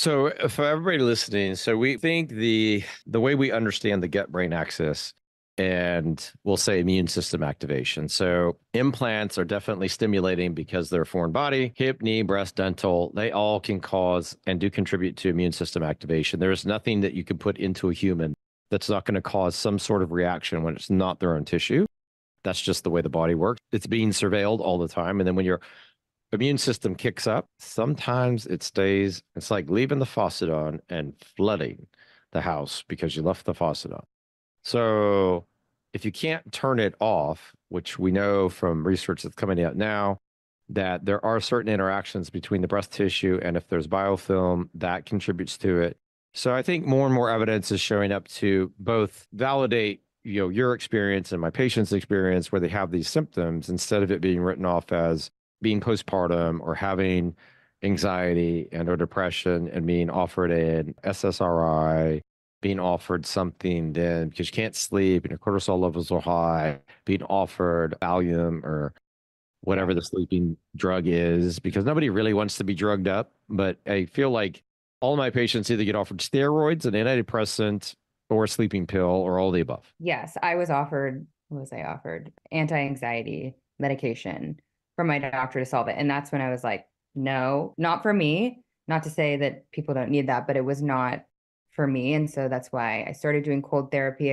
So uh, for everybody listening, so we think the the way we understand the gut brain axis and we'll say immune system activation. So implants are definitely stimulating because they're a foreign body. Hip, knee, breast, dental, they all can cause and do contribute to immune system activation. There is nothing that you can put into a human that's not going to cause some sort of reaction when it's not their own tissue. That's just the way the body works. It's being surveilled all the time. And then when your immune system kicks up, sometimes it stays, it's like leaving the faucet on and flooding the house because you left the faucet on. So if you can't turn it off, which we know from research that's coming out now, that there are certain interactions between the breast tissue and if there's biofilm, that contributes to it. So I think more and more evidence is showing up to both validate you know your experience and my patient's experience where they have these symptoms instead of it being written off as being postpartum or having anxiety and or depression and being offered an SSRI being offered something then because you can't sleep and your cortisol levels are high, being offered Valium or whatever the sleeping drug is, because nobody really wants to be drugged up. But I feel like all my patients either get offered steroids, an antidepressant, or a sleeping pill, or all the above. Yes, I was offered, what was I offered? Anti-anxiety medication from my doctor to solve it. And that's when I was like, no, not for me. Not to say that people don't need that, but it was not for me. And so that's why I started doing cold therapy.